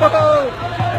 こと